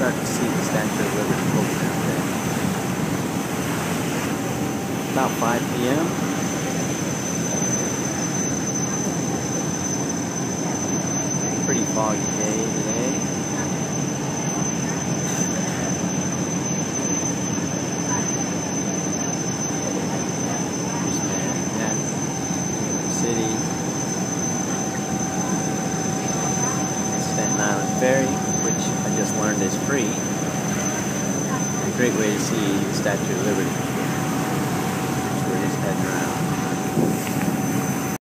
start to see the Statue of Liberty there. About 5 p.m. Pretty foggy day today. Just Manhattan, City, Staten Island Ferry just learned is free. A great way to see the Statue of Liberty.